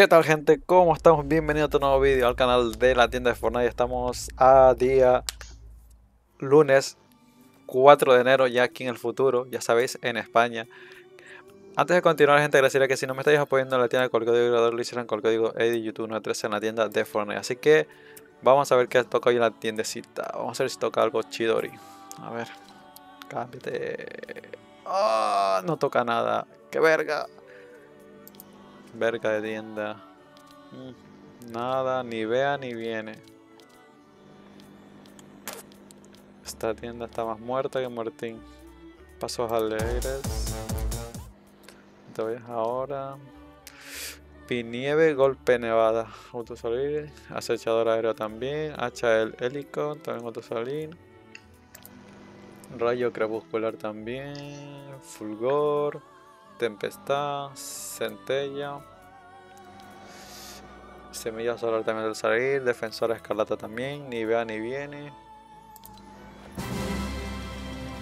¿Qué tal gente? ¿Cómo estamos? Bienvenidos a otro nuevo vídeo al canal de la tienda de Fortnite. Estamos a día lunes 4 de enero ya aquí en el futuro, ya sabéis, en España. Antes de continuar gente, agradecería que si no me estáis apoyando en la tienda con el código creador lo hicieran con el código EDIYouTube13 en la tienda de Fortnite. Así que vamos a ver qué toca hoy en la tiendecita. Vamos a ver si toca algo chidori A ver, cámbiate. Oh, No toca nada, qué verga Verga de tienda. Mm, nada, ni vea ni viene. Esta tienda está más muerta que Martín. Pasos alegres. Voy ahora. Pinieve, golpe nevada. Autosalir. Acechador aéreo también. Hacha el hélico. También autosalir. Rayo crepuscular también. Fulgor. Tempestad, Centella, Semilla solar también del salir, Defensora escarlata también, ni vea ni viene.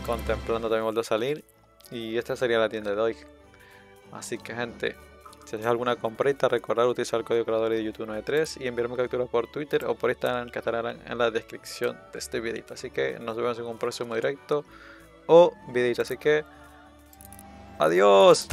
Contemplando también vuelve a salir. Y esta sería la tienda de hoy. Así que gente, si hacéis alguna comprita, recordad utilizar el código creador de YouTube 93 y enviarme capturas por Twitter o por Instagram que estarán en la descripción de este videito. Así que nos vemos en un próximo directo o videito. Así que Adiós.